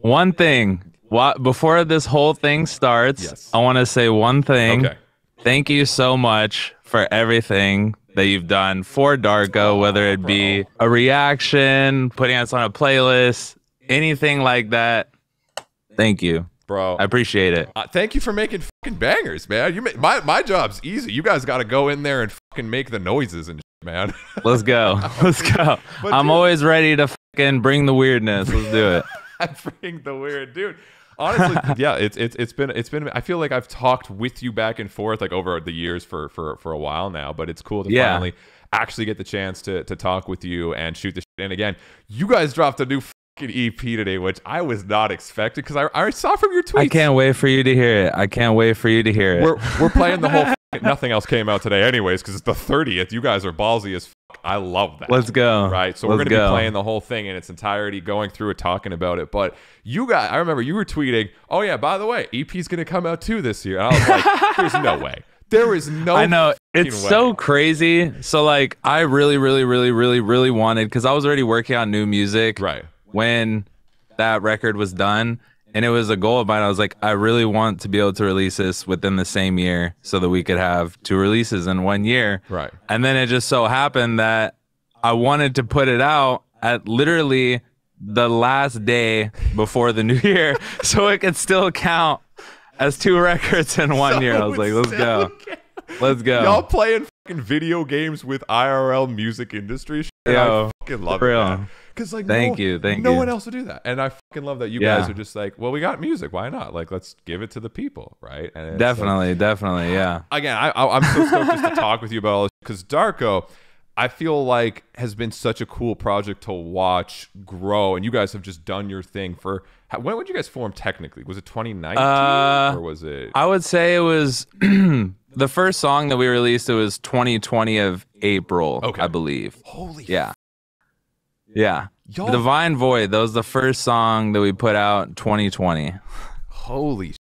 one thing. What before this whole thing starts, Yes. I want to say one thing. Okay. Thank you so much for everything that you've done for Darko, whether it be a reaction, putting us on a playlist, anything like that. Thank you. Bro. I appreciate it. Uh, thank you for making fucking bangers, man. You my my job's easy. You guys got to go in there and fucking make the noises and shit, man. Let's go. Let's go. I'm dude- always ready to fucking bring the weirdness. Let's do it. I bring the weird dude. Honestly, yeah, it's it's it's been it's been. I feel like I've talked with you back and forth like over the years for for for a while now. But it's cool to Yeah. finally actually get the chance to to talk with you and shoot the shit. And again, you guys dropped a new fucking EP today, which I was not expecting because I I saw from your tweets. I can't wait for you to hear it. I can't wait for you to hear it. We're we're playing the whole. nothing else came out today, anyways, because it's the thirtieth. You guys are ballsy as. I love that. Let's go. Right. So we're going to be playing the whole thing in its entirety, going through it, talking about it. But you got, I remember you were tweeting, oh, yeah, by the way, EP's going to come out too this year. And I was like, there's no way. There is no I know it's way. so crazy. So like, I really, really, really, really, really wanted because I was already working on new music Right. when that record was done, and it was a goal of mine. I was like, I really want to be able to release this within the same year so that we could have two releases in one year. Right. And then it just so happened that I wanted to put it out at literally the last day before the new year so it could still count as two records in one year. I was like, let's go. Let's go. Y'all playing fucking video games with IRL music industry shit. Yo, I fucking love it. Because like, Thank no, you, thank you. no you. one else would do that, and I fucking love that you Yeah. guys are just like, well, we got music, why not? Like, let's give it to the people, right? And it's like- Definitely, definitely, yeah. again, I, I, I'm so stoked just to talk with you about all this because Darko, I feel like has been such a cool project to watch grow, and you guys have just done your thing for. how- When would you guys form technically? Was it 2019 Uh, or was it? I would say it was the first song that we released. It was 2020 of April, Okay. I believe. Holy Yeah, yeah. Y'all- Divine Void. That was the first song that we put out 2020. holy shit,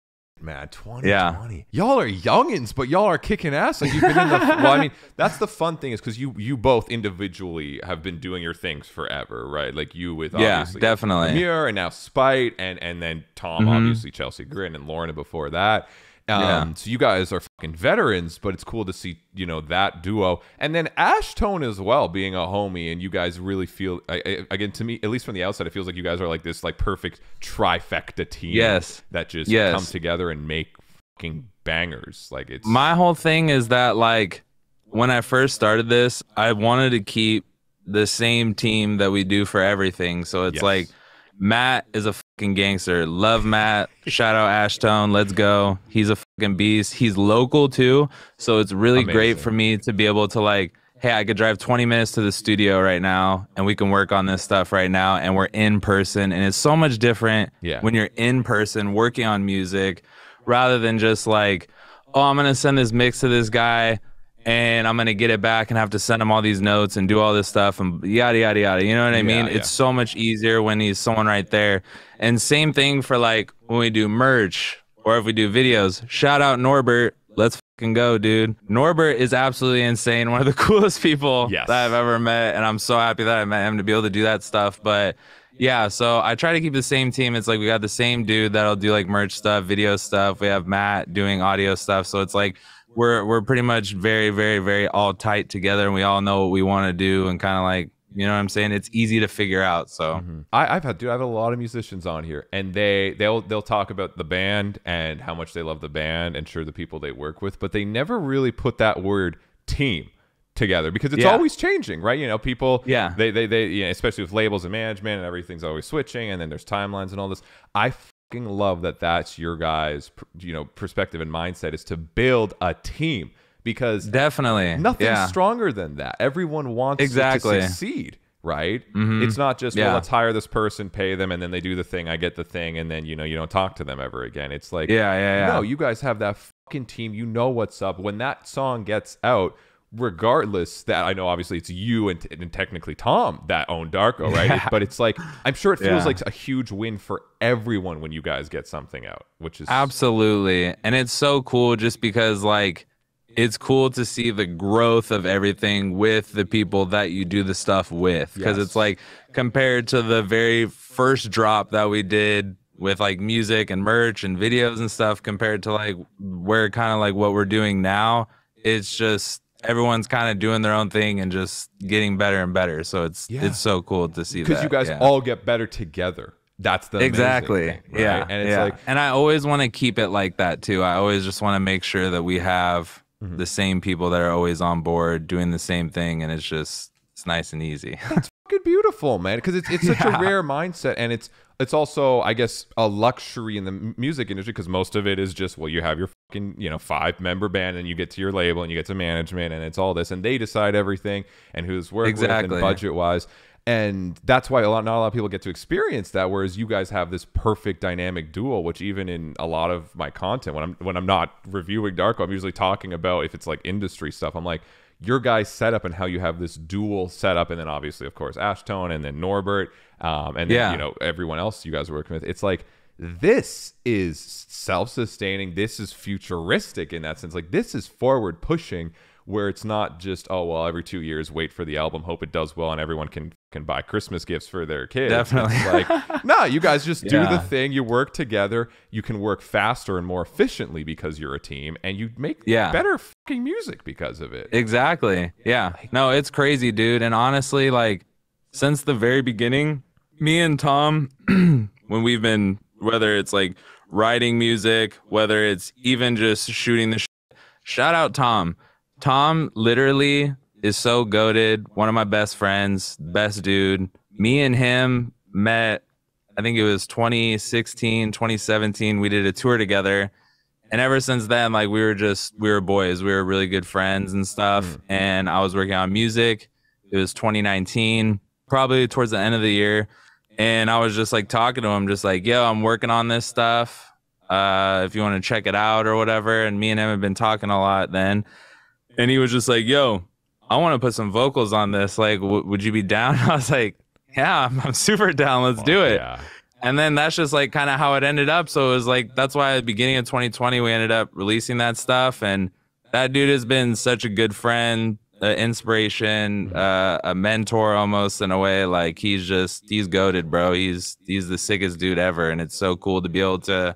man, 2020. Yeah. Y'all are youngins, but y'all are kicking ass. Like you've been in the. well, I mean, that's the fun thing is because you you both individually have been doing your things forever, right? Like you with Yeah, obviously definitely. Emmure and now Spite and and then Tom, Mhm. obviously Chelsea Grin and Lorna before that. Um, Yeah. So you guys are fucking veterans, but it's cool to see you know that duo, and then Ash Tone as well being a homie, and you guys really feel I, I, again to me, at least from the outside, it feels like you guys are like this like perfect trifecta team. Yes. that just Yes. come together and make fucking bangers. Like it's My whole thing is that like when I first started this, I wanted to keep the same team that we do for everything. So it's Yes. like Matt is a gangster. Love Matt. Shout out Ashtone. Let's go. He's a fucking beast. He's local too. So it's really great for me to be able to like, hey, I could drive 20 minutes to the studio right now and we can work on this stuff right now and we're in person and it's so much different Yeah. when you're in person working on music rather than just like, oh, I'm gonna send this mix to this guy and I'm gonna get it back and have to send him all these notes and do all this stuff and yada yada yada. You know what I mean? yeah. It's so much easier when he's someone right there. And same thing for like when we do merch or if we do videos. Shout out Norbert. Let's fucking go, dude. Norbert is absolutely insane. One of the coolest people Yes. that I've ever met. And I'm so happy that I met him to be able to do that stuff. But yeah, so I try to keep the same team. It's like we got the same dude that'll do like merch stuff, video stuff. We have Matt doing audio stuff. So it's like we're we're pretty much very, very, very all tight together and we all know what we want to do and kind of like you know what I'm saying? It's easy to figure out. So mm-hmm. I, I've had dude, I have a lot of musicians on here, and they they'll they'll talk about the band and how much they love the band and sure the people they work with, but they never really put that word team together because it's Yeah. always changing, right? You know, people Yeah. they they they you know, especially with labels and management and everything's always switching, and then there's timelines and all this. I love that that's your guys you know perspective and mindset is to build a team because definitely. Nothing's yeah. stronger than that. Everyone wants Exactly. to succeed, right? Mhm. It's not just Yeah. well, let's hire this person, pay them, and then they do the thing. I get the thing, and then you know you don't talk to them ever again. It's like Yeah, yeah, yeah. no, you guys have that fucking team. You know what's up. When that song gets out, regardless that I know obviously it's you and, and technically Tom that own Darko, right? Yeah. But it's like I'm sure it feels Yeah. like a huge win for everyone when you guys get something out, which is Absolutely. And it's so cool just because like it's cool to see the growth of everything with the people that you do the stuff with because Yes. it's like compared to the very first drop that we did with like music and merch and videos and stuff compared to like where kind of like what we're doing now. It's just everyone's kind of doing their own thing and just getting better and better. So it's Yeah. it's so cool to see because you guys yeah. all get better together. That's the exactly thing, right? yeah and it's yeah. like and i always want to keep it like that too i always just want to make sure that we have Mm-hmm. the same people that are always on board doing the same thing and it's just it's nice and easy fucking beautiful, man. Because it's it's such a rare mindset, and it's it's also, I guess, a luxury in the music industry because most of it is just well, you have your fucking you know five member band, and you get to your label, and you get to management, and it's all this, and they decide everything and who's worked with Exactly. and budget wise. And that's why a lot, not a lot of people get to experience that. Whereas you guys have this perfect dynamic duel, which even in a lot of my content, when I'm when I'm not reviewing Darko, I'm usually talking about if it's like industry stuff. I'm like, your guys' setup and how you have this dual setup, and then obviously, of course, Ashtone and then Norbert, um, and then Yeah. you know everyone else you guys are working with. It's like this is self-sustaining. This is futuristic in that sense. Like this is forward pushing, where it's not just oh well, every two years wait for the album, hope it does well, and everyone can can buy Christmas gifts for their kids. Definitely. Like no, you guys just do the thing. You work together. You can work faster and more efficiently because you're a team, and you make Yeah. better fucking music because of it. Exactly. Yeah. No, it's crazy, dude. And honestly, like since the very beginning, me and Tom, when we've been, whether it's like writing music, whether it's even just shooting the sh- shout out Tom. Tom literally is so goaded. One of my best friends, best dude. Me and him met, I think it was 2016, 2017. We did a tour together. And ever since then like we were just we were boys. We were really good friends and stuff. And i was working on music. It was 2019 probably towards the end of the year. And i was just like talking to him just like yo i'm working on this stuff. Uh if you want to check it out or whatever. And me and him have been talking a lot then and he was just like yo i want to put some vocals on this like w- would you be down i was like yeah i'm, I'm super down let's do it Yeah. and then that's just like kind of how it ended up. So it was like that's why at the beginning of 2020 we ended up releasing that stuff. And that dude has been such a good friend, an inspiration, uh, a mentor almost in a way. Like he's just he's goaded, bro. He's he's the sickest dude ever, and it's so cool to be able to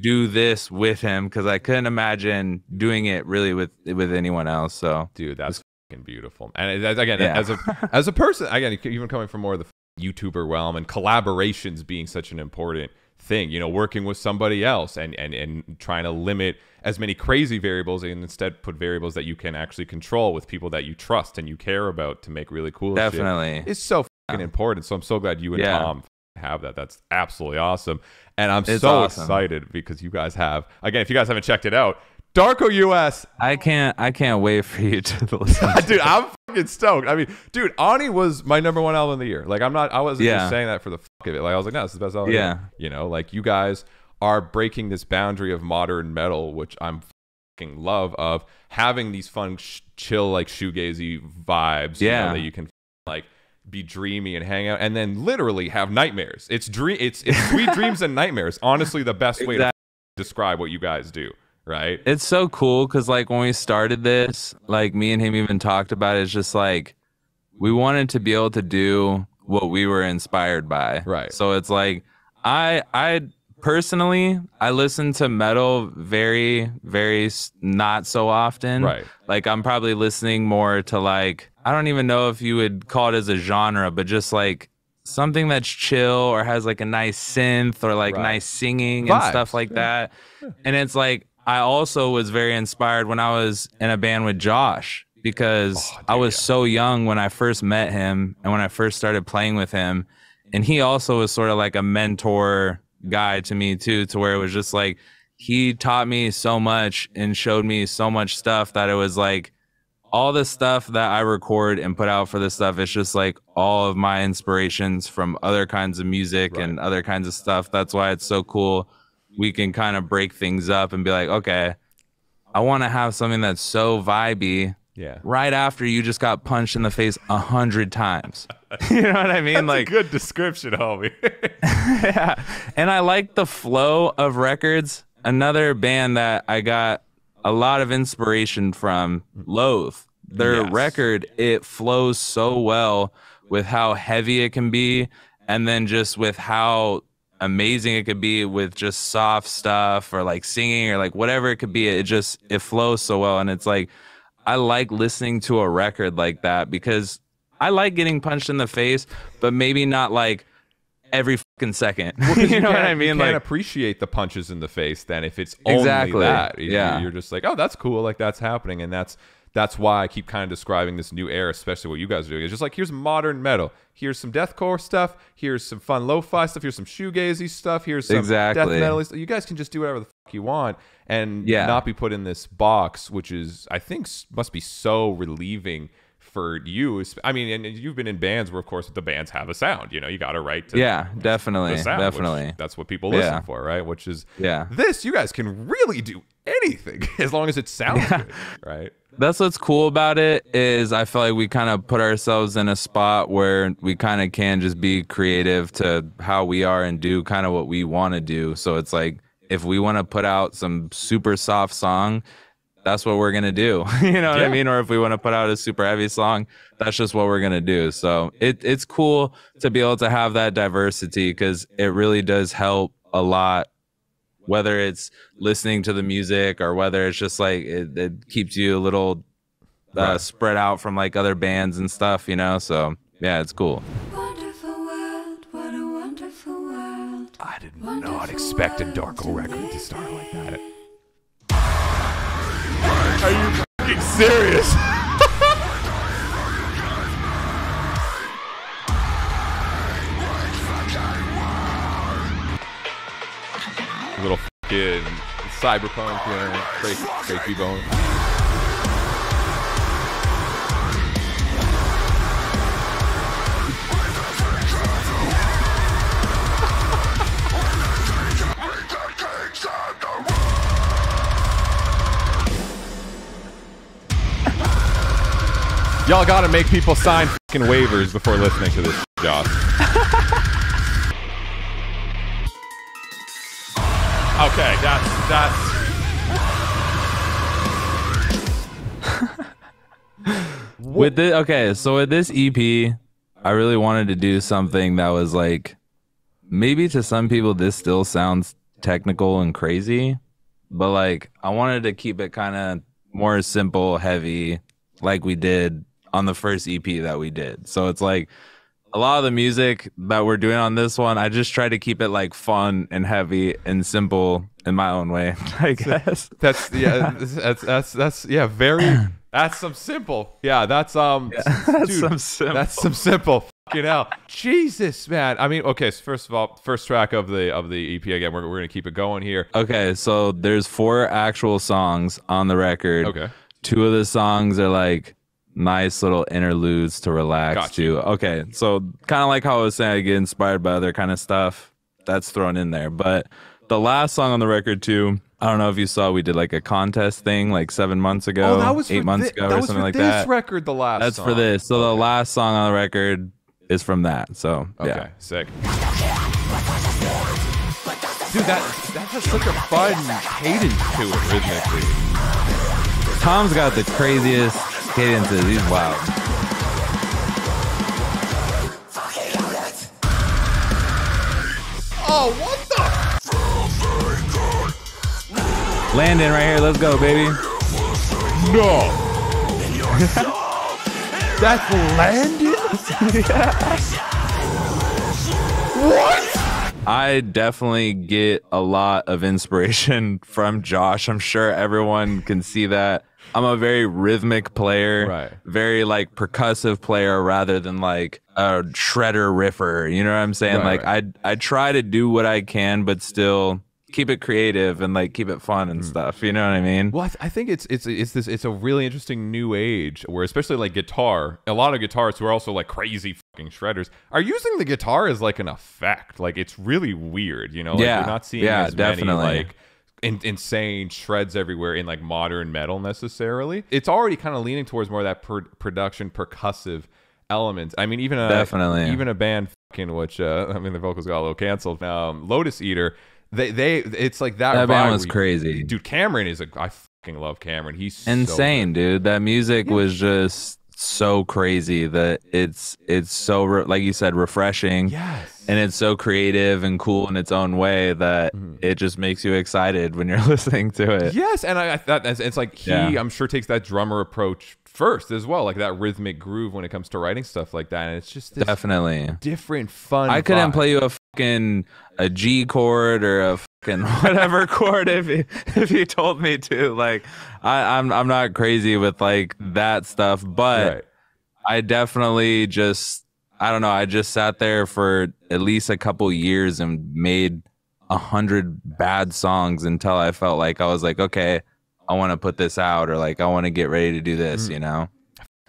do this with him because I couldn't imagine doing it really with with anyone else. So dude that's fucking beautiful and again Yeah. as a as a person again even coming from more of the youtuber realm and collaborations being such an important thing you know working with somebody else and and and trying to limit as many crazy variables and instead put variables that you can actually control with people that you trust and you care about to make really cool shit definitely, is so fucking important so i'm so glad you and Yeah. tom have that that's absolutely awesome and i'm It's so awesome. excited because you guys have again if you guys haven't checked it out darko us I can't I can't wait for you to listen. to dude, I'm fucking stoked. I mean, dude, Oni was my number one album of the year. Like, I'm not, I wasn't Yeah. just saying that for the fuck of it. Like, I was like, no, this is the best album. Yeah. You know, like you guys are breaking this boundary of modern metal, which I'm fucking love of having these fun, sh- chill, like shoegazy vibes. you know, Yeah. that you can like be dreamy and hang out, and then literally have nightmares. It's dream, it's it's sweet dreams and nightmares. Honestly, the best way to describe what you guys do. Right? it's so cool because like when we started this like me and him even talked about it, it's just like we wanted to be able to do what we were inspired by Right. so it's like i i personally i listen to metal very very not so often Right. like i'm probably listening more to like i don't even know if you would call it as a genre but just like something that's chill or has like a nice synth or like Right. nice singing and stuff like that and it's like I also was very inspired when I was in a band with Josh because Oh, I was so young when I first met him and when I first started playing with him. And he also was sort of like a mentor guy to me too, to where it was just like he taught me so much and showed me so much stuff that it was like all the stuff that I record and put out for this stuff, it's just like all of my inspirations from other kinds of music and other kinds of stuff. That's why it's so cool. We can kind of break things up and be like, okay, I want to have something that's so vibey Yeah. right after you just got punched in the face a hundred times. you know what I mean? like, good description, homie. yeah. And I like the flow of records. Another band that I got a lot of inspiration from, Loathe. Their Yes. record, it flows so well with how heavy it can be and then just with how amazing it could be with just soft stuff or like singing or like whatever it could be. It just it flows so well, and it's like I like listening to a record like that because I like getting punched in the face, but maybe not like every fucking second. you know what I mean? You can't Like appreciate the punches in the face then if it's Exactly. that. You- Yeah. You're just like, oh, that's cool. Like that's happening. And that's that's why I keep kind of describing this new era, especially what you guys are doing. It's just like here's modern metal. Here's some deathcore stuff. Here's some fun lo-fi stuff. Here's some shoegazy stuff. Here's some death Exactly. metal. You guys can just do whatever the fuck you want and Yeah. not be put in this box, which is I think must be so relieving for you. I mean, and you've been in bands where, of course, the bands have a sound. You know, you got to write to yeah, definitely, sound, definitely. that's what people listen Yeah. for, right? Which is Yeah. This you guys can really do anything as long as it sounds good, right? That's what's cool about it is I feel like we kind of put ourselves in a spot where we kind of can just be creative to how we are and do kind of what we want to do. So it's like if we want to put out some super soft song, that's what we're gonna do. you know what Yeah. I mean? Or if we want to put out a super heavy song, that's just what we're gonna do. So it it's cool to be able to have that diversity because it really does help a lot whether it's listening to the music or whether it's just like it, it keeps you a little uh, Right. spread out from like other bands and stuff, you know. So yeah, it's cool. Wonderful world, what a wonderful world. I did not expect a Darko record to start like that. Are you fucking serious? Little fucking cyberpunk, know, crazy, crazy bone. Y'all gotta make people sign fucking waivers before listening to this, Josh. okay, that's that's With this, okay, so with this EP, I really wanted to do something that was like, maybe to some people this still sounds technical and crazy, but like I wanted to keep it kind of more simple, heavy, like we did on the first EP that we did. So it's like a lot of the music that we're doing on this one, I just try to keep it like fun and heavy and simple in my own way, I guess. that's yeah that's that's that's yeah very that's some simple yeah that's um That's dude, some simple. That's some simple fucking hell. Jesus, man. I mean, okay. So first of all, first track of the of the EP again. We're, we're gonna keep it going here. Okay, so there's four actual songs on the record. Okay. Two of the songs are like nice little interludes to relax Got to. Okay, so kind of like how I was saying, I get inspired by other kind of stuff that's thrown in there. But the last song on the record too, I don't know if you saw, we did like a contest thing like seven months ago, oh, that was eight months thi- ago, that or was something for like this that. record. The last. That's for this. So the last song on the record is from that. So Okay, yeah. sick. Dude, that that has such a fun cadence to it rhythmically. Tom's got the craziest cadences. He's wild. Oh, what the? Landon right here. Let's go, baby. No. That's Landon. what? I definitely get a lot of inspiration from Josh. I'm sure everyone can see that. I'm a very rhythmic player, Right. very like percussive player rather than like a shredder riffer. You know what I'm saying? Right, like I I try to do what I can, but still keep it creative and like keep it fun and hmm. stuff. You know what I mean? Well, I, th- I think it's it's it's this it's a really interesting new age where especially like guitar, a lot of guitarists who are also like crazy fucking shredders are using the guitar as like an effect. Like it's really weird, you know? Like Yeah. you're not seeing Yeah, as many definitely. like in, insane shreds everywhere in like modern metal necessarily. It's already kind of leaning towards more of that per- production percussive elements. I mean, even a Definitely. even a band fucking which uh, I mean the vocals got a little canceled. Um, Lotus Eater. They, they, it's like that. That band was crazy. dude. Cameron is a. I fucking love Cameron. He's so insane dude that music was just so crazy that it's it's so re- like you said refreshing. Yes. And it's so creative and cool in its own way that mm-hmm. it just makes you excited when you're listening to it. Yes, and I, I thought that's- it's like he, Yeah. I'm sure, takes that drummer approach first as well, like that rhythmic groove when it comes to writing stuff like that. And it's just Definitely. different, fun. I couldn't play you a fucking a G chord or a fucking whatever chord if you, if you told me to. Like I, I'm I'm not crazy with like that stuff, but Right. I definitely just I don't know. I just sat there for at least a couple years and made a hundred bad songs until I felt like I was like, okay, I want to put this out or like I want to get ready to do this. You mm. know?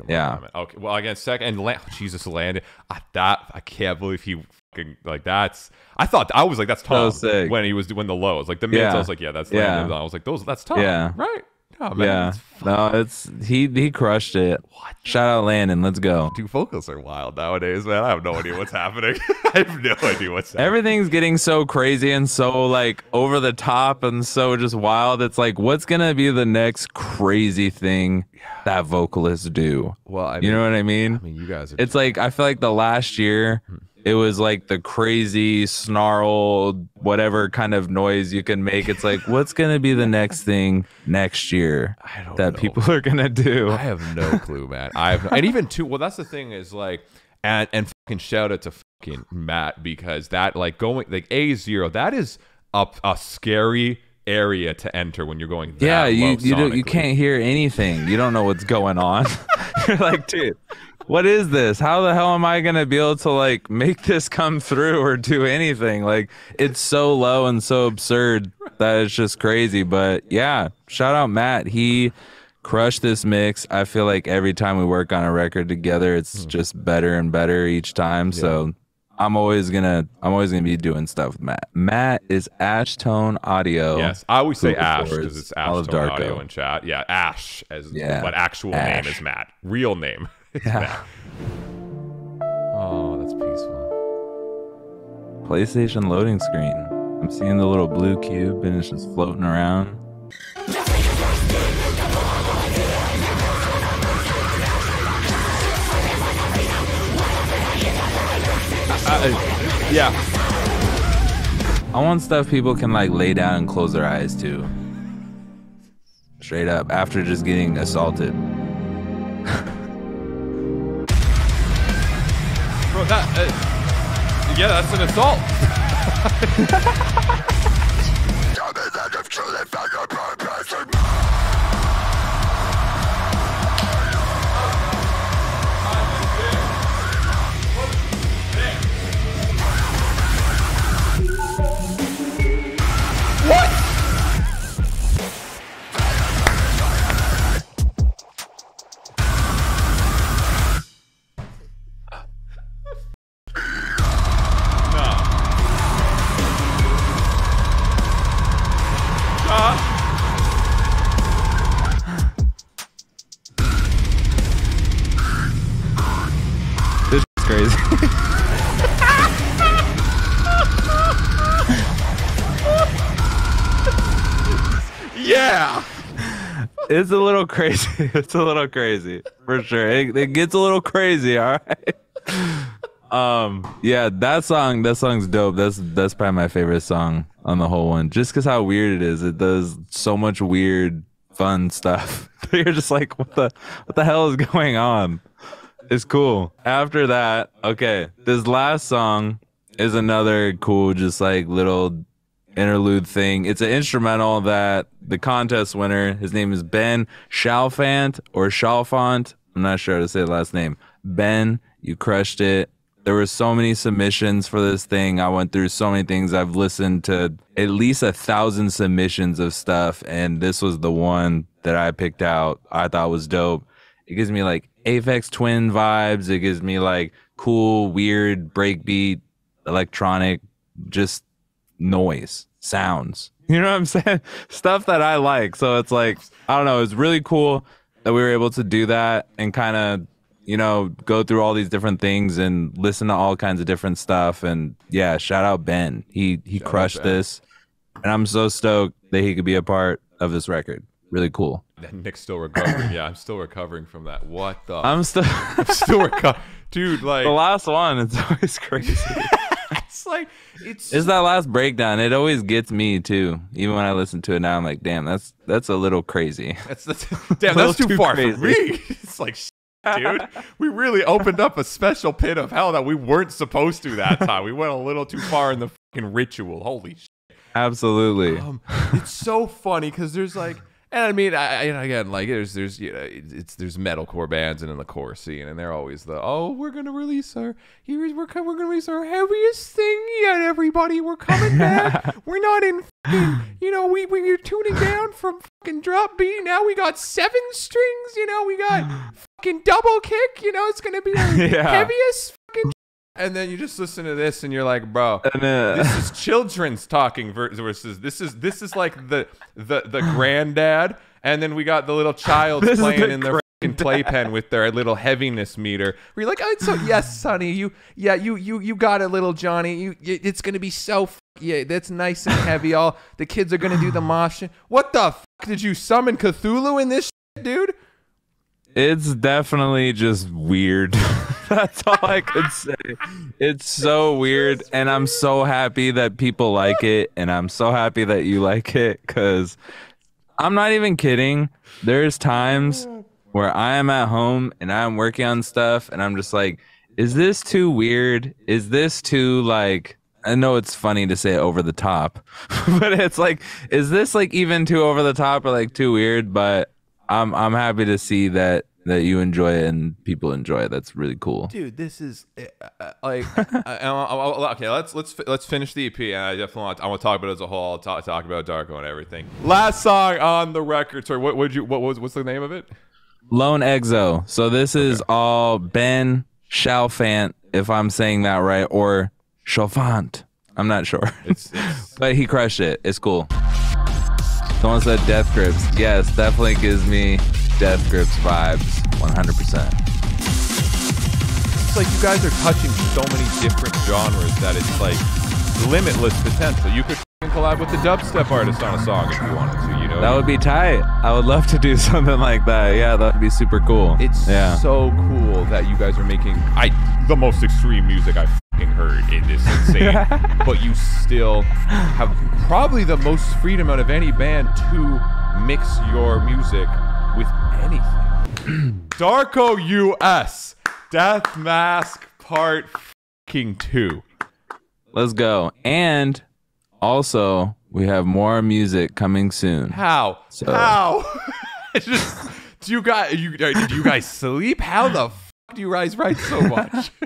Yeah. Okay. Well, again, second and La- Jesus landed. I, that I can't believe he fucking like that's. I thought I was like that's Tom when he was doing the lows. Like the mids, Yeah. I was like, yeah, that's Yeah. I was like, those that's Tom. Yeah. Right. Oh, man, yeah. that's No, it's he he crushed it. What? Shout out Landon. Let's go. Dude, vocals are wild nowadays, man. I have no idea what's happening. I have no idea what's happening. Everything's getting so crazy and so like over the top and so just wild. It's like, what's gonna be the next crazy thing that vocalists do? Well, I mean, You know what I mean? I mean, you guys are. It's like I feel like the last year it was like the crazy snarled whatever kind of noise you can make. It's like, what's gonna be the next thing next year that know. people are gonna do? I have no clue, man. I have, and even too. Well, that's the thing is like, and and fucking shout out to fucking Matt because that like going like A zero that is a a scary area to enter when you're going. That Yeah, you you don't you can't hear anything. You don't know what's going on. You're like, dude, what is this? How the hell am I gonna be able to like make this come through or do anything? Like, it's so low and so absurd that it's just crazy. But yeah, shout out Matt. He crushed this mix. I feel like every time we work on a record together, Hmm. it's just better and better each time. So. I'm always gonna I'm always gonna be doing stuff with Matt. Matt is Ashtone Audio. Yes, I always say Ash because it's Ash Tone Audio in chat. Yeah, Ash as Yeah, but actual Ash. name is Matt. Real name Yeah. Oh, that's peaceful. PlayStation loading screen. I'm seeing the little blue cube and it's just floating around. Uh, uh, yeah. I want stuff people can like lay down and close their eyes to. Straight up after just getting assaulted. Bro, that, uh, yeah, that's an assault. it's a little crazy. It's a little crazy for sure. It, it gets a little crazy. All right. Um. Yeah. That song. That song's dope. That's that's probably my favorite song on the whole one. Just because how weird it is. It does so much weird, fun stuff. You're just like, what the what the hell is going on? It's cool. After that, okay, this last song is another cool, just like little interlude thing. It's an instrumental that the contest winner, his name is Ben Chalfant or Chalfant. I'm not sure how to say the last name. Ben, you crushed it. There were so many submissions for this thing. I went through so many things. I've listened to at least a thousand submissions of stuff, and this was the one that I picked out. I thought was dope. It gives me like Aphex Twin vibes. It gives me like cool, weird breakbeat, electronic, just noise, sounds. You know what I'm saying? Stuff that I like. So it's like, I don't know, it's really cool that we were able to do that and kind of, you know, go through all these different things and listen to all kinds of different stuff. And yeah, shout out Ben. He he Shout crushed this. And I'm so stoked that he could be a part of this record. Really cool. Nick's still recovering. yeah, I'm still recovering from that. What the? I'm still I'm still recovering, dude. Like the last one. It's always crazy. Just like it's It's that last breakdown. It always gets me too. Even when I listen to it now, I'm like, damn, that's that's a little crazy. That's, that's damn. That's too too far for me. It's like, dude, we really opened up a special pit of hell that we weren't supposed to that time. We went a little too far in the fucking ritual. Holy shit. Absolutely. Um, it's so funny because there's like, and I mean, I, I- and again, like, there's, there's, you know, it's, there's metalcore bands and in the core scene, and they're always the, oh, we're gonna release our, here's we're co- we're gonna release our heaviest thing yet, everybody. We're coming back. we're not in, fucking, you know, we we are tuning down from fucking drop B. Now we got seven strings. You know, we got fucking double kick. You know, it's gonna be our Yeah. heaviest fucking. And then you just listen to this, and you're like, bro, And, uh, this is children's talking ver- versus this is this is like the the the granddad, and then we got the little child playing the in their fucking playpen with their little heaviness meter. Where you're like, oh, it's so yes, Sonny, you yeah, you you you got it, little Johnny. You it's gonna be so f- yeah, that's nice and heavy. All the kids are gonna do the motion. What the f- did you summon Cthulhu in this, shit, dude? It's definitely just weird. That's all I could say. It's so weird, and I'm so happy that people like it, and I'm so happy that you like it because I'm not even kidding. There's times where I am at home and I'm working on stuff, and I'm just like, is this too weird? Is this too like. I know it's funny to say over the top, but it's like, is this like even too over the top or like too weird? But I'm I'm happy to see that that you enjoy it and people enjoy it. That's really cool. dude this is uh, like I, I, I- okay let's let's let's finish the ep and i definitely want i want to talk about it as a whole i'll talk, talk about darko and everything last song on the record sorry what would you what was what's the name of it Lone Exo. So this is all Ben Chalfant, if I'm saying that right, or Chalfant. I'm not sure. it's, it's but he crushed it. It's cool. Someone said Death Grips. Yes, definitely gives me Death Grips vibes. 100%. it's like you guys are touching so many different genres that it's like limitless potential you could collab with the dubstep artist on a song if you wanted to you know That would be tight. I would love to do something like that. Yeah, that would be super cool. It's yeah. so cool that you guys are making I the most extreme music I've heard in this insane. but you still have probably the most freedom out of any band to mix your music with anything. Darko US Dethmask Part fucking 2. Let's go. And also, we have more music coming soon. How? So- How? Just do you guys you uh, do you guys sleep? How the f- do you guys write so much?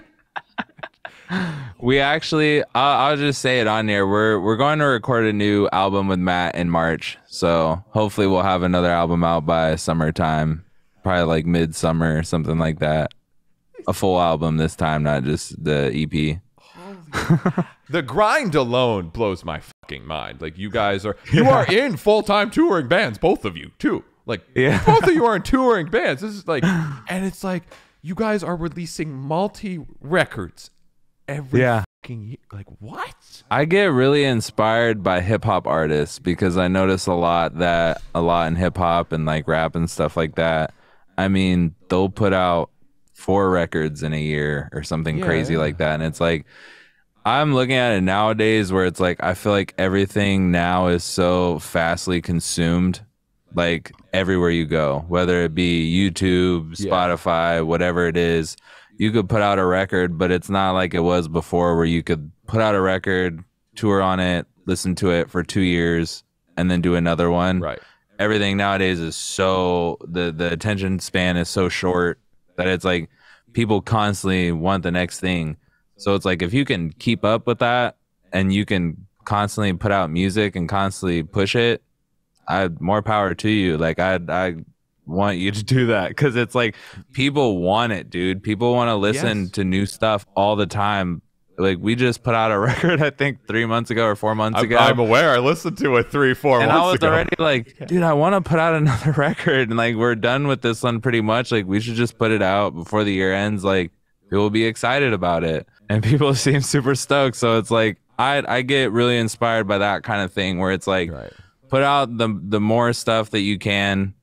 We actually, I'll, I'll just say it on there. We're we're going to record a new album with Matt in March, so hopefully we'll have another album out by summertime, probably like midsummer, something like that. A full album this time, not just the EP. The grind alone blows my fucking mind. Like you guys are you are in full time touring bands, both of you too. Like Yeah. both of you are in touring bands. This is like, and it's like you guys are releasing multi records every Yeah. fucking year. Like what? I get really inspired by hip hop artists because I notice a lot that a lot in hip hop and like rap and stuff like that. I mean, they'll put out four records in a year or something Yeah, crazy yeah. like that. And it's like, I'm looking at it nowadays where it's like, I feel like everything now is so fastly consumed, like everywhere you go, whether it be YouTube, Yeah. Spotify, whatever it is. You could put out a record, but it's not like it was before where you could put out a record, tour on it, listen to it for two years, and then do another one Right. everything nowadays is so the the attention span is so short that it's like people constantly want the next thing. So it's like if you can keep up with that and you can constantly put out music and constantly push it, I have more power to you. Like I I want you to do that cuz it's like people want it, dude. People want to listen Yes. to new stuff all the time. Like we just put out a record I think 3 months ago or 4 months I'm, ago I'm aware. I listened to it three, four and months I was ago. already like, dude, I want to put out another record, and like we're done with this one pretty much. Like we should just put it out before the year ends. Like people will be excited about it, and people seem super stoked. So it's like I I get really inspired by that kind of thing where it's like right. put out the the more stuff that you can,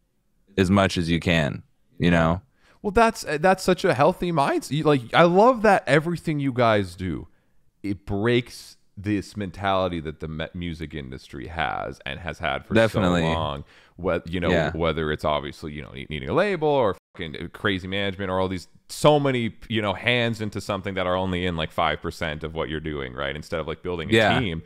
as much as you can. You know, Well, that's eh, that's such a healthy mindset. Like I love that everything you guys do it breaks this mentality that the music industry has and has had for Definitely. so long. What you know, Yeah. whether it's obviously you know needing a label or fucking eh, crazy management or all these so many you know hands into something that are only in like five percent of what you're doing, right? Instead of like building a Yeah. team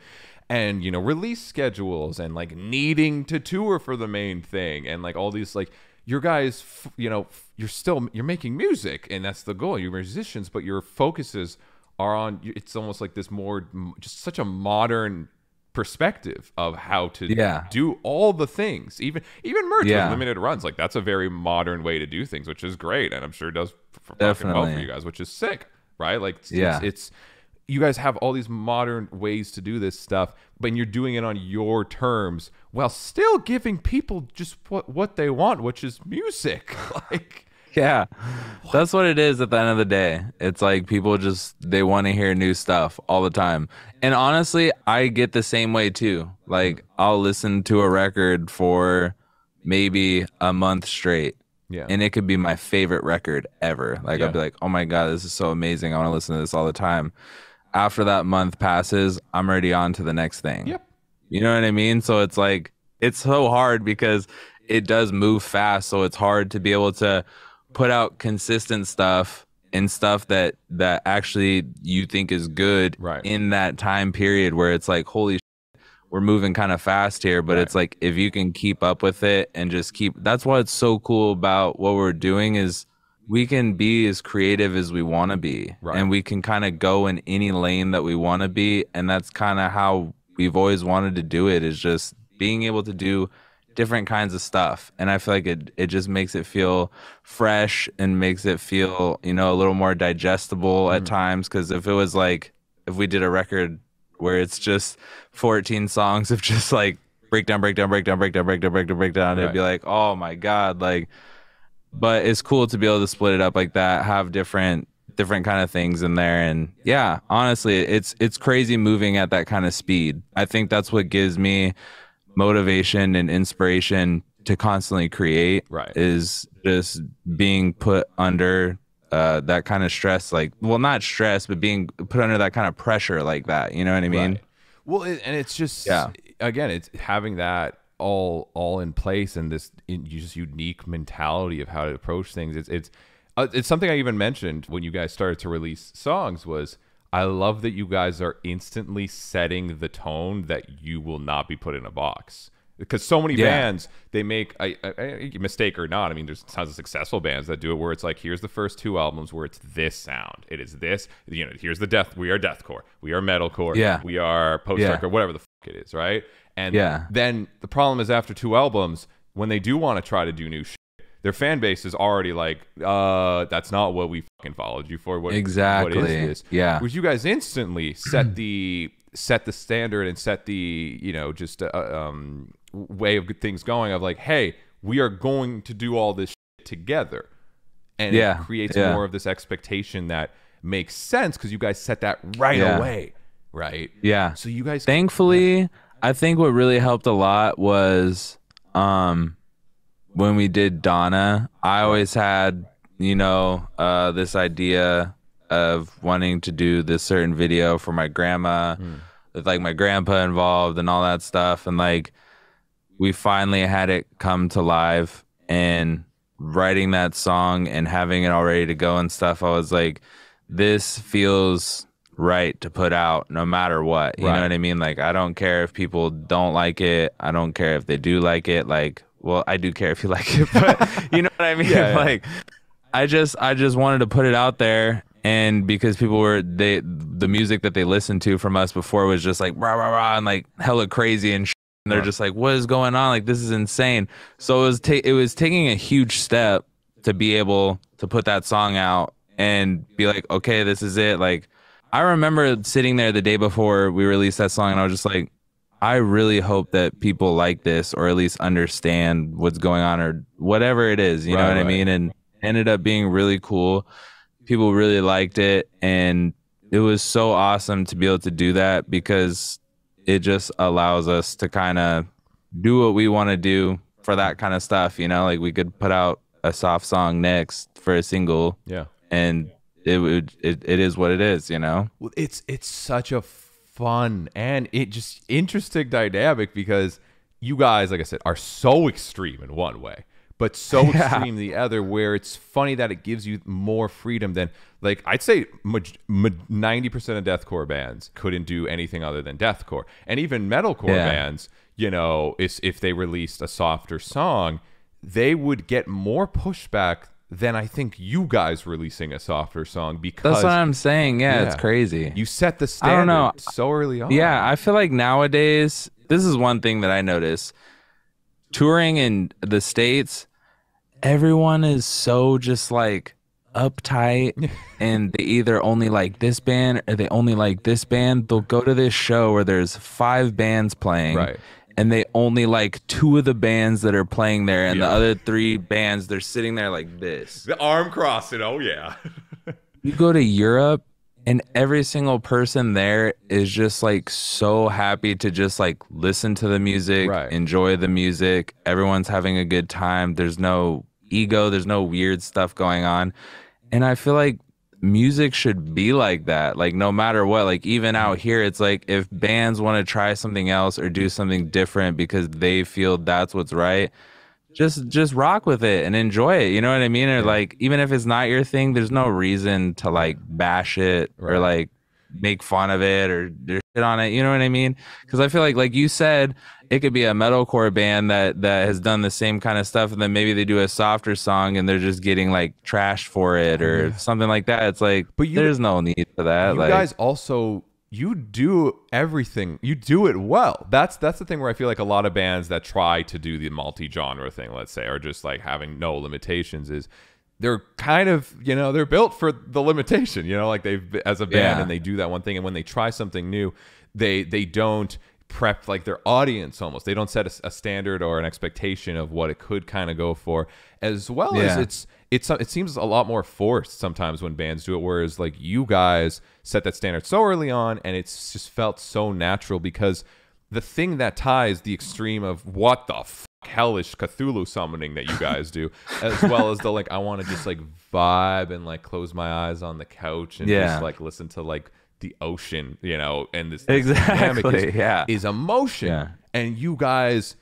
and you know release schedules and like needing to tour for the main thing and like all these like your guys f- you know you're still you're making music and that's the goal you're musicians but your focuses are on it's almost like this more just such a modern perspective of how to Yeah. do all the things even even merch Yeah. with limited runs like that's a very modern way to do things which is great and i'm sure it does f- fucking well for you guys which is sick right like it's, Yeah. it's, it's you guys have all these modern ways to do this stuff, but you're doing it on your terms while still giving people just what what they want, which is music. like Yeah. That's what it is at the end of the day. It's like people just they want to hear new stuff all the time. And honestly, I get the same way too. Like I'll listen to a record for maybe a month straight. Yeah. And it could be my favorite record ever. Like Yeah. I'll be like, "Oh my god, this is so amazing. I want to listen to this all the time." After that month passes, I'm already on to the next thing. Yep. You know what I mean? So it's like it's so hard because it does move fast. So it's hard to be able to put out consistent stuff and stuff that that actually you think is good Right. in that time period where it's like holy shit, we're moving kind of fast here but Right. it's like if you can keep up with it and just keep that's why it's so cool about what we're doing is we can be as creative as we want to be Right. and we can kind of go in any lane that we want to be and that's kind of how we've always wanted to do it is just being able to do different kinds of stuff. And i feel like it it just makes it feel fresh and makes it feel you know a little more digestible at mm. times because if it was like if we did a record where it's just 14 songs of just like breakdown breakdown breakdown breakdown breakdown breakdown breakdown it'd be like oh my god like but it's cool to be able to split it up like that have different different kind of things in there and yeah honestly it's it's crazy moving at that kind of speed i think that's what gives me motivation and inspiration to constantly create Right. is just being put under uh, that kind of stress like well not stress but being put under that kind of pressure like that you know what i mean Right. Well, and it's just Yeah. again, it's having that all all in place and this in, just unique mentality of how to approach things. It's it's uh, it's something I even mentioned when you guys started to release songs was I love that you guys are instantly setting the tone that you will not be put in a box. Because so many Yeah. bands, they make a, mistake or not. I mean, there's tons of successful bands that do it where it's like, here's the first two albums where it's this sound. It is this. You know, here's the death. We are deathcore. We are metalcore. Yeah. We are post Yeah. whatever the fuck it is, right? And Yeah. then the problem is after two albums, when they do want to try to do new shit, their fan base is already like, uh, that's not what we fucking followed you for. What, What Exactly. is this? Yeah. Which you guys instantly set the set the standard and set the you know just uh, um way of things going of like, hey, we are going to do all this shit together, and Yeah, it creates yeah. more of this expectation that makes sense because you guys set that right Yeah. away, right? yeah So you guys thankfully i think what really helped a lot was um when we did donna i always had you know uh this idea of wanting to do this certain video for my grandma with like my grandpa involved and all that stuff and like we finally had it come to live and writing that song and having it all ready to go and stuff i was like this feels right to put out no matter what you Right. know what i mean? Like i don't care if people don't like it i don't care if they do like it like well i do care if you like it but you know what i mean? Yeah, yeah. like i just i just wanted to put it out there and because people were they the music that they listened to from us before was just like rah rah rah and like hella crazy and, sh- and they're just like what is going on? Like this is insane. So it was ta- it was taking a huge step to be able to put that song out and be like okay this is it. Like i remember sitting there the day before we released that song and i was just like i really hope that people like this or at least understand what's going on or whatever it is you know Right, what i mean? And ended up being really cool. People really liked it and it was so awesome to be able to do that because it just allows us to kind of do what we want to do for that kind of stuff you know? Like we could put out a soft song next for a single yeah. and it would it, it is what it is, you know. Well, it's it's such a fun and it just interesting dynamic because you guys, like I said, are so extreme in one way, but so Yeah. extreme the other. Where it's funny that it gives you more freedom than like I'd say ninety percent of deathcore bands couldn't do anything other than deathcore, and even metalcore Yeah. bands. You know, is if they released a softer song, they would get more pushback than I think you guys releasing a softer song because That's what I'm saying. Yeah, it's crazy. you set the I standard don't know. so early on. Yeah, I feel like nowadays, this is one thing that I notice. Touring in the States, everyone is so just like uptight and they either only like this band or they only like this band. They'll go to this show where there's five bands playing. Right. And they only like two of the bands that are playing there, and Yeah. the other three bands, they're sitting there like this. The arm crossing. Oh yeah. You go to Europe and every single person there is just like so happy to just like listen to the music, Right. enjoy the music. Everyone's having a good time. There's no ego, there's no weird stuff going on. And I feel like music should be like that. Like no matter what, like even out mm. here it's like if bands want to try something else or do something different because they feel that's what's right, just just rock with it and enjoy it. You know what I mean? Or like even if it's not your thing, there's no reason to like bash it or like make fun of it or shit on it. You know what I mean? Because I feel like like you said, it could be a metalcore band that that has done the same kind of stuff, and then maybe they do a softer song and they're just getting like trashed for it or mm-hmm. something like that. It's like, But you- there's no need for that. you like, guys also you do everything. You do it well. That's that's the thing where I feel like a lot of bands that try to do the multi-genre thing, let's say, or just like having no limitations is they're kind of, you know, they're built for the limitation, you know, like they've as a band Yeah. and they do that one thing and when they try something new, they they don't prep like their audience almost. They don't set a, a standard or an expectation of what it could kind of go for as well as it's it's uh, it seems a lot more forced sometimes when bands do it whereas like you guys set that standard so early on and it's just felt so natural because the thing that ties the extreme of what the hellish cthulhu summoning that you guys do as well as the like i want to just like vibe and like close my eyes on the couch and Yeah. just like listen to like the ocean you know and this, this Exactly, is, yeah. is emotion Yeah. and you guys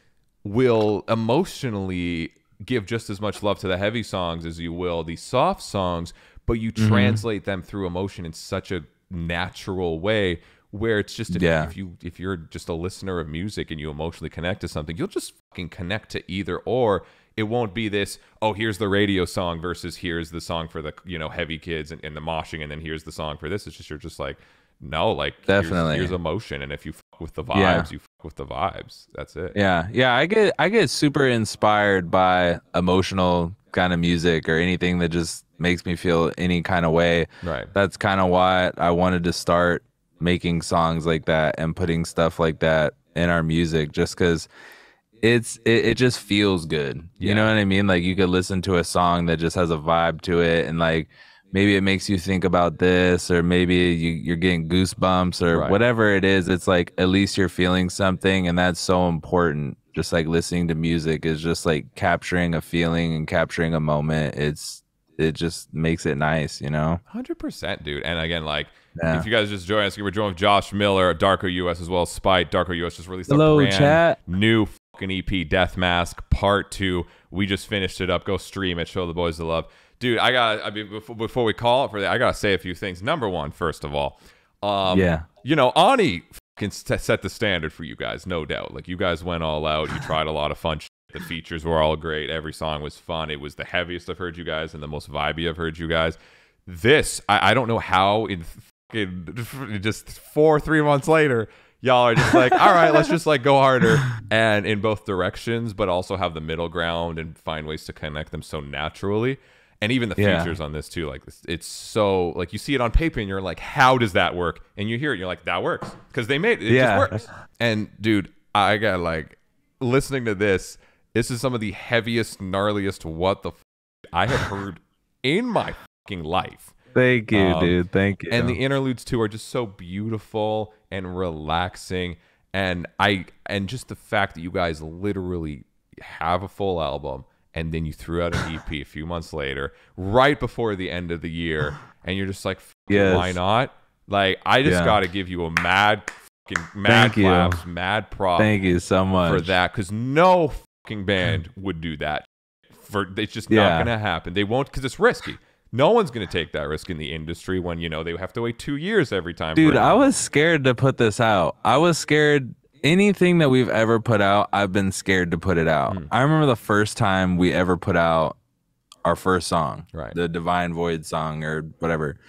will emotionally give just as much love to the heavy songs as you will the soft songs but you Mm-hmm. translate them through emotion in such a natural way where it's just if, Yeah. if you if you're just a listener of music and you emotionally connect to something you'll just fucking connect to either or it won't be this oh here's the radio song versus here's the song for the you know heavy kids and, and the moshing and then here's the song for this it's just you're just like no like here's- Definitely. here's, emotion and if you fuck with the vibes Yeah. you fuck with the vibes that's it Yeah, yeah, I get I get super inspired by emotional kind of music or anything that just makes me feel any kind of way. Right. That's kind of why I wanted to start making songs like that and putting stuff like that in our music just cuz it's it, it just feels good. You know what I mean? Like you could listen to a song that just has a vibe to it and like maybe it makes you think about this or maybe you, you're getting goosebumps or Right. whatever it is it's like at least you're feeling something and that's so important just like listening to music is just like capturing a feeling and capturing a moment it's it just makes it nice you know Hundred percent, dude. And again, like Yeah. if you guys just join us, we're joined with Josh Miller, Darko US as well as Spite. Darko US just released Hello, a brand chat. new fucking EP, Dethmask Part Two. We just finished it up. Go stream it. Show the boys the love, dude. I got. I mean, before, before we call it for that, I gotta say a few things. Number one, first of all, um, Yeah. you know, Oni can set the standard for you guys, no doubt. Like you guys went all out. You tried a lot of fun. The features were all great. Every song was fun. It was the heaviest I've heard you guys and the most vibey I've heard you guys. This, I, I don't know how in fucking just four, three months later, y'all are just like, all right, let's just like go harder and in both directions, but also have the middle ground and find ways to connect them so naturally. And even the Yeah. features on this too, like it's- it's so like you see it on paper and you're like, how does that work? And you hear it, you're like, that works because they made it. It Yeah. just works. And dude, I got like listening to this. This is some of the heaviest, gnarliest what the f- I have heard in my fucking life. thank you Um, dude thank you And the interludes too are just so beautiful and relaxing. And I and just the fact that you guys literally have a full album and then you threw out an EP a few months later, right before the end of the year, and you're just like, Yes. why not? Like, I just Yeah. got to give you a mad, fucking mad Thank you. mad prop Thank you so much for that because no fucking band would do that. For it's just not gonna happen. They won't because it's risky. No one's gonna take that risk in the industry when you know they have to wait two years every time. Dude. I was scared to put this out. I was scared. Anything that we've ever put out, I've been scared to put it out. Hmm. I remember the first time we ever put out our first song, Right. the Divine Void song or whatever.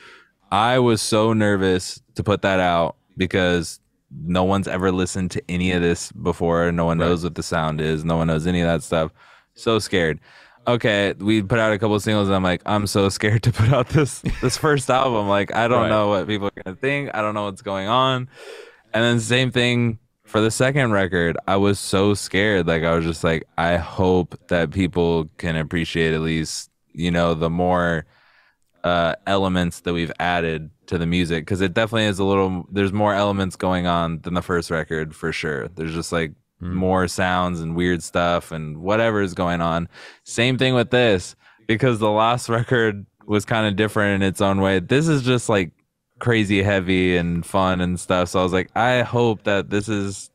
I was so nervous to put that out because no one's ever listened to any of this before. No one Right. knows what the sound is. No one knows any of that stuff. So scared. Okay, we put out a couple singles and I'm like, I'm so scared to put out this this first album. Like I don't Right. know what people are gonna think. I don't know what's going on. And then same thing for the second record. I was so scared. Like I was just like, I hope that people can appreciate at least, you know, the more uh elements that we've added to the music because it definitely is a little there's more elements going on than the first record for sure. There's just like more sounds and weird stuff and whatever is going on. Same thing with this because the last record was kind of different in its own way. This is just like crazy heavy and fun and stuff so i was like i hope that this is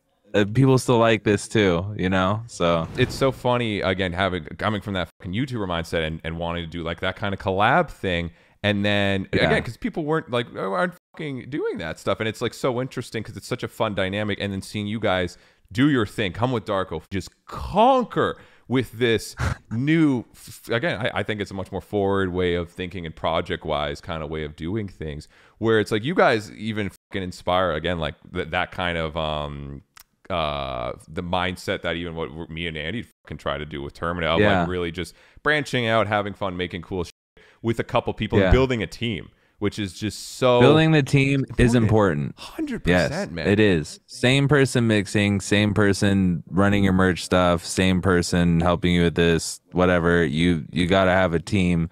people still like this too you know? So. It's so funny again having coming from that fucking YouTuber mindset and, and wanting to do like that kind of collab thing, and then Yeah. again because people weren't like oh, aren't fucking doing that stuff, and it's like so interesting because it's such a fun dynamic, and then seeing you guys do your thing, come with Darko, just conquer with this new again I, I think it's a much more forward way of thinking and project wise kind of way of doing things. Where it's like you guys even fucking inspire again like th- that kind of um uh the mindset that even what me and Andy can try to do with TERMINA, Yeah. like really just branching out, having fun, making cool shit with a couple people, Yeah. building a team, which is just so building the team is important hundred Yes, percent, man. it is. Same person mixing, same person running your merch stuff, same person helping you with this, whatever. You you got to have a team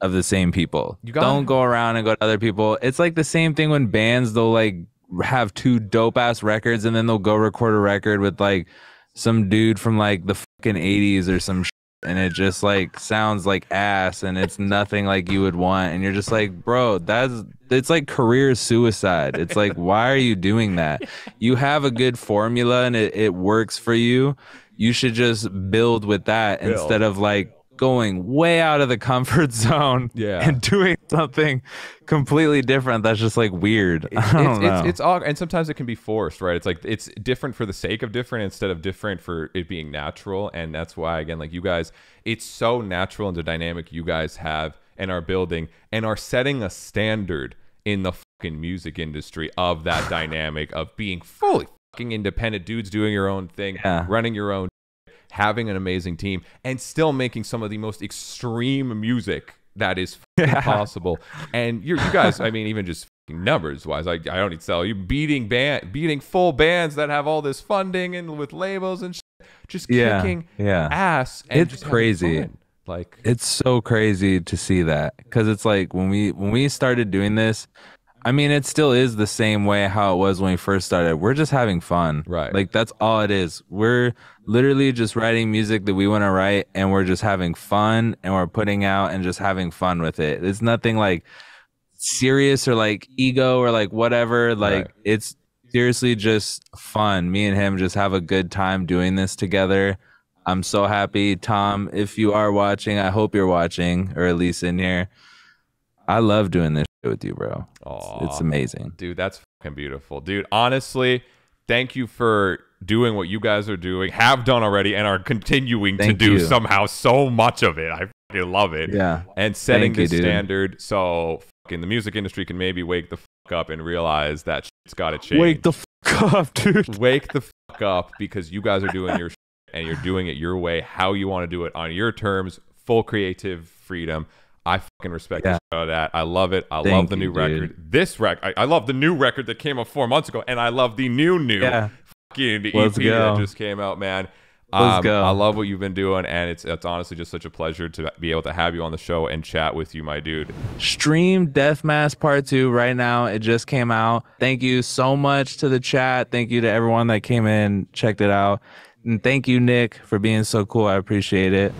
of the same people. You gotta- Don't go around and go to other people. It's like the same thing when bands they'll like have two dope ass records and then they'll go record a record with like some dude from like the fucking 80s or some shit, and it just like sounds like ass and it's nothing like you would want and you're just like bro that's it's like career suicide. It's like why are you doing that? You have a good formula and it, it works for you. You should just build with that Build. instead of like going way out of the comfort zone Yeah. and doing something completely different that's just like weird it's, know. it's it's all and sometimes it can be forced right it's like it's different for the sake of different instead of different for it being natural and that's why again like you guys it's so natural and the dynamic you guys have and are building and are setting a standard in the fucking music industry of that dynamic of being fully fucking independent dudes doing your own thing Yeah. running your own having an amazing team and still making some of the most extreme music that is Yeah. possible. And you guys, I mean, even just numbers wise, I, I don't need to tell you, beating band, beating full bands that have all this funding and with labels and shit, just Yeah, kicking yeah. ass. And It's crazy. Like, it's so crazy to see that because it's like when we when we started doing this i mean it still is the same way how it was when we first started. We're just having fun. Right. like that's all it is. We're literally just writing music that we want to write and we're just having fun and we're putting out and just having fun with it. It's nothing like serious or like ego or like whatever. Like Right. it's seriously just fun. Me and him just have a good time doing this together. I'm so happy. Tom if you are watching i hope you're watching or at least in here. I love doing this shit with you bro Aw. it's amazing dude, that's fucking beautiful. Dude, honestly, thank you for doing what you guys are doing, have done already, and are continuing to do you. somehow so much of it. I fucking love it. yeah and setting Thank you, this dude. standard so fucking the music industry can maybe wake the fuck up and realize that shit's got to change. wake the fuck up dude wake the fuck up because you guys are doing your shit and you're doing it your way, how you want to do it on your terms, full creative freedom. I fucking respect Yeah. that. I love it. I love Thank the you, new dude. record. This record, I, I love the new record that came out four months ago, and I love the new new yeah fucking EP Let's that go. just came out, man. Let's Um, go. I love what you've been doing, and it's it's honestly just such a pleasure to be able to have you on the show and chat with you, my dude. Stream Dethmask Part 2 right now. It just came out. Thank you so much to the chat. Thank you to everyone that came in, checked it out. And thank you, Nik, for being so cool. I appreciate it.